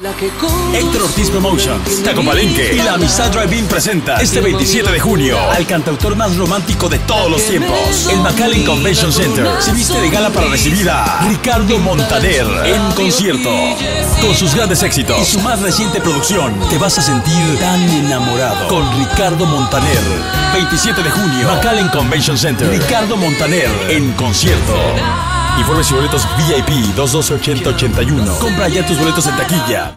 Héctor Ortiz Promotions, Taco Palenque y la Amistad Drive-In presenta este 27 de junio al cantautor más romántico de todos los tiempos, el McAllen Convention Center. Se viste de gala para recibir a Ricardo Montaner en concierto. Con sus grandes éxitos y su más reciente producción, te vas a sentir tan enamorado con Ricardo Montaner. 27 de junio, McAllen Convention Center. Ricardo Montaner en concierto. Informes y boletos VIP 228081. Compra ya tus boletos en taquilla.